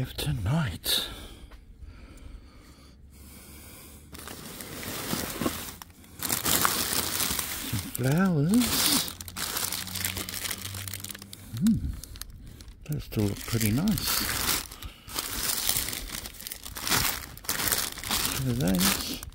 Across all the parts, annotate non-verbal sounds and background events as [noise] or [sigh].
have tonight? Some flowers. Hmm. Those still look pretty nice. Are those?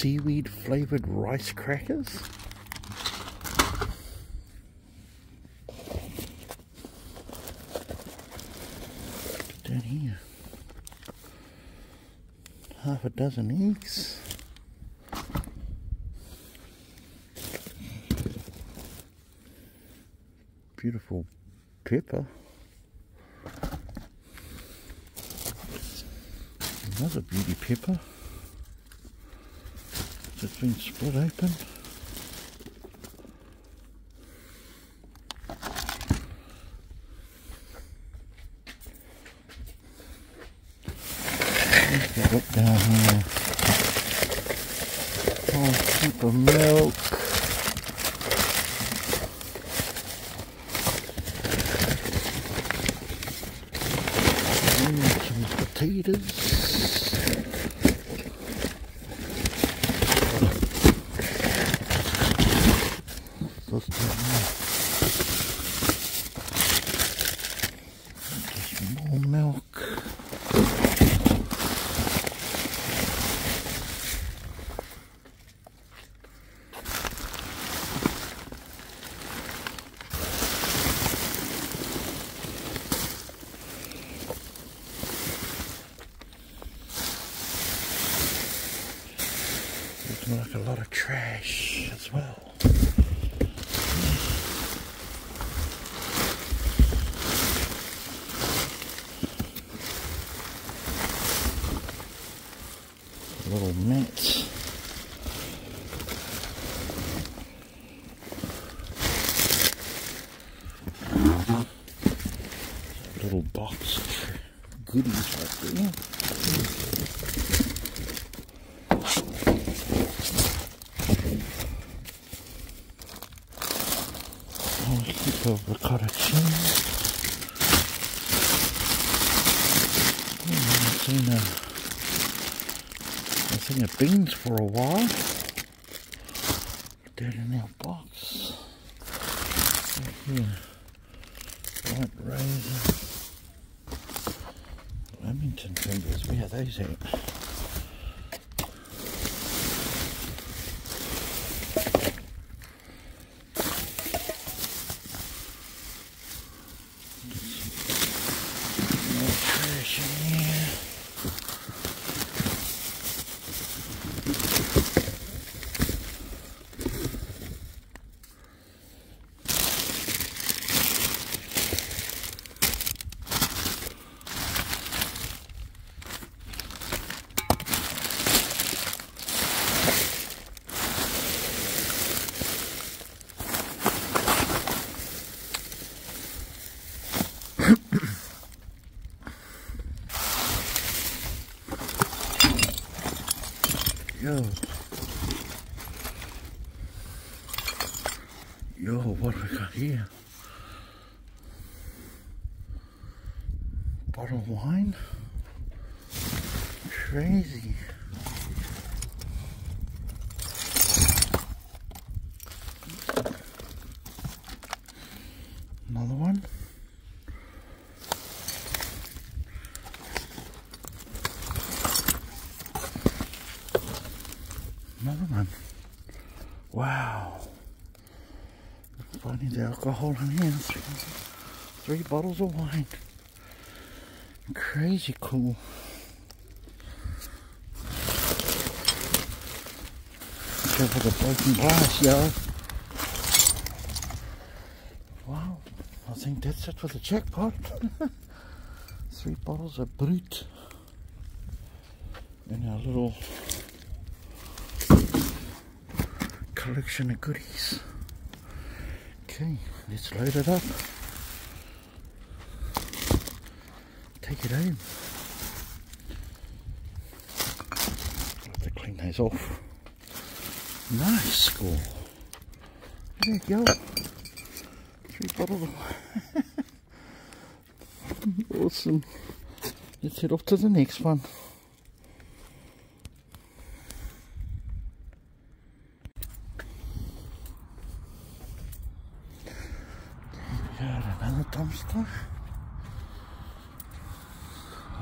Seaweed flavored rice crackers. Down here, half a dozen eggs. Beautiful pepper. Another beauty pepper. It's been split open. Look down here. Whole heap milk. Some potatoes. What's Just more milk. Like a lot of trash as well. little mint. Little box of goodies right there. Heap of ricotta cheese. I haven't seen a I've seen the beans for a while. Down in our box. Right here. White raisin. Lamington fingers. Where are those at? More trash in here. Yo. Yo, here? Bottle of wine? Crazy. Another one? Another one. Wow. Finding the alcohol in here. Three, bottles of wine. Crazy cool. Careful the broken glass, yo. Wow. I think that's it for the jackpot. [laughs] Three bottles of Brut. And our little collection of goodies. Okay, let's load it up. Take it home. Have to clean those off. Nice score. There you go. Three bottles. [laughs] awesome. Let's head off to the next one.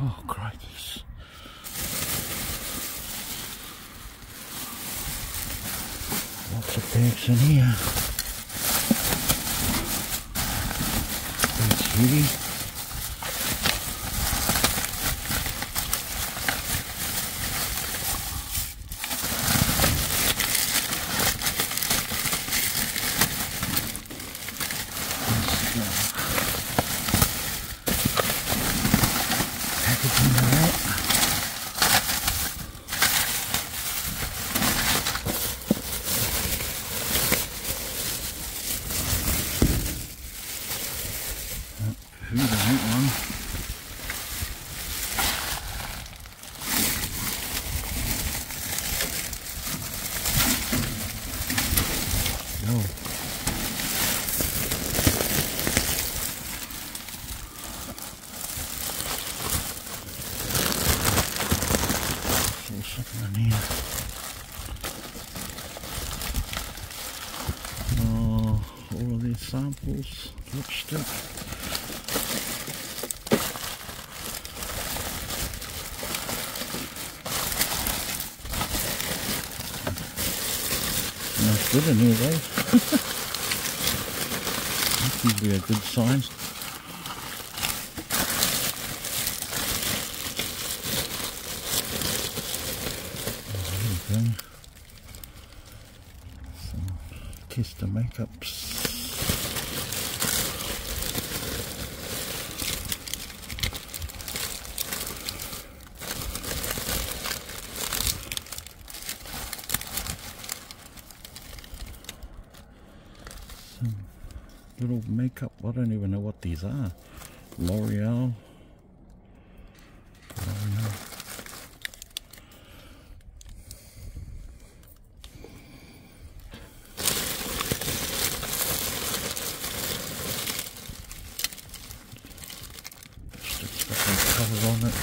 Oh, crikey. Lots of bags in here. That's heavy. Lipstick. That's good anyway. That's be a good sign. Kiss the makeups. little makeup. I don't even know what these are. L'Oreal. Just cover on it.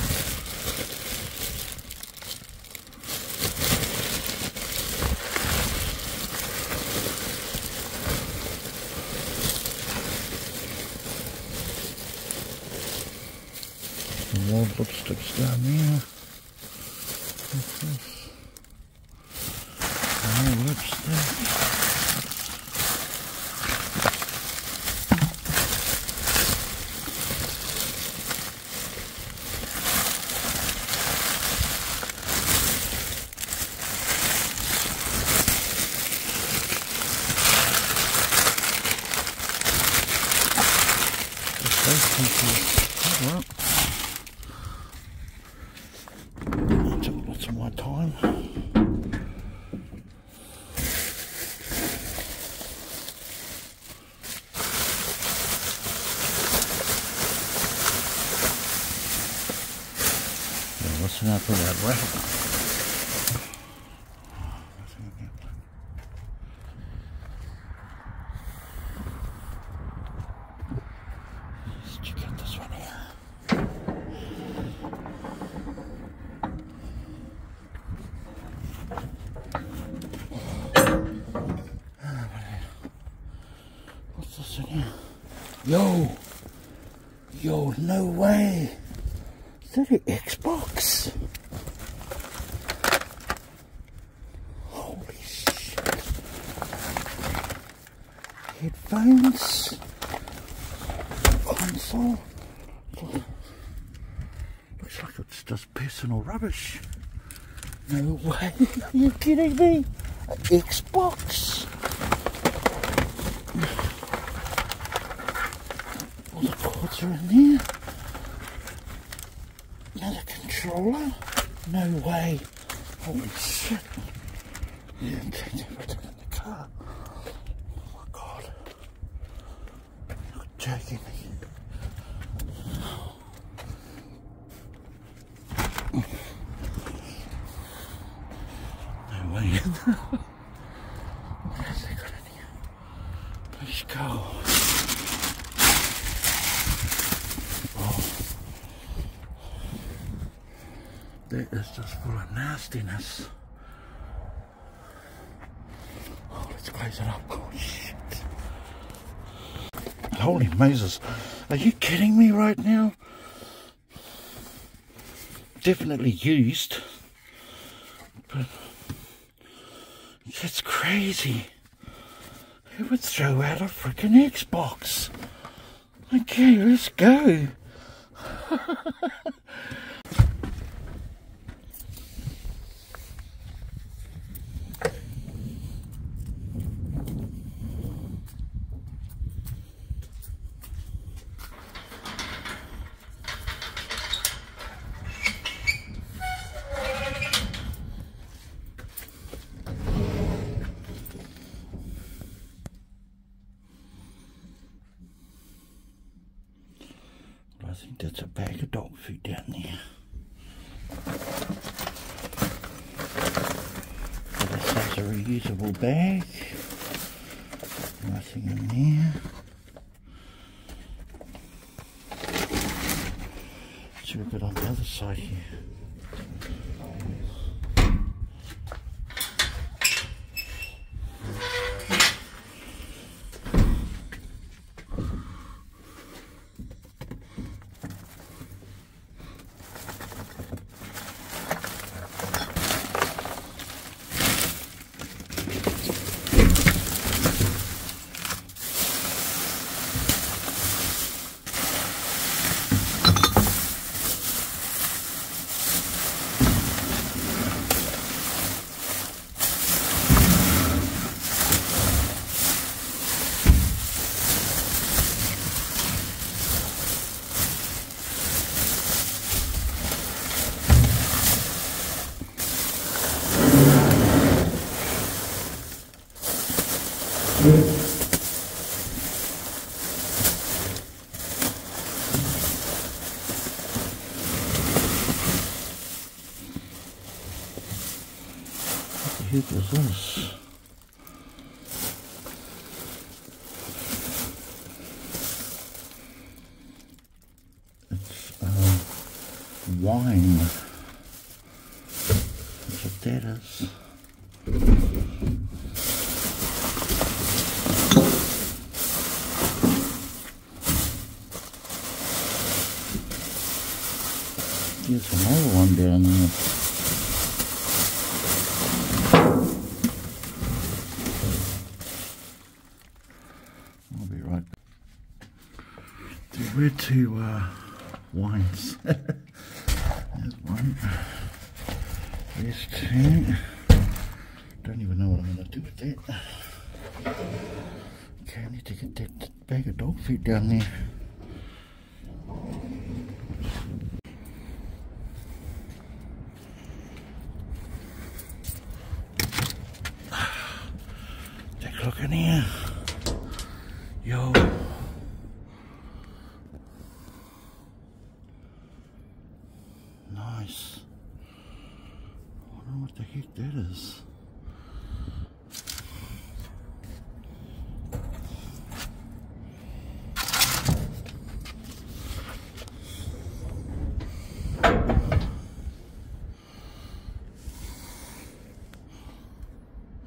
More lipsticks down there. Listen out for that rattler. Yo, yo, no way. Is that an Xbox? Holy shit. Console. Looks like it's just personal rubbish. No way. [laughs] Are you kidding me? An Xbox. cords are in there. Another controller? No way. Holy shit. Yeah, take everything in the car. Oh my god. You're joking. No way. Let's go. That is just full of nastiness. Oh, let's close it up. Holy Moses. Are you kidding me right now? Definitely used. But that's crazy. Who would throw out a freaking Xbox? Okay, let's go. [laughs] I think that's a bag of dog food down there. So this is a reusable bag. Nothing in there. See what we've got on the other side here. What the heck is? It's uh, wine. That's what that is. There's another one down there. I'll be right back. Were two uh, wines. [laughs] There's one. There's two. Don't even know what I'm going to do with that. Okay, I need to get that bag of dog food down there. Take a look in here. Yo. Nice. I wonder what the heck that is.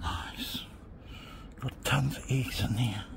Nice. Got tons of eggs in there.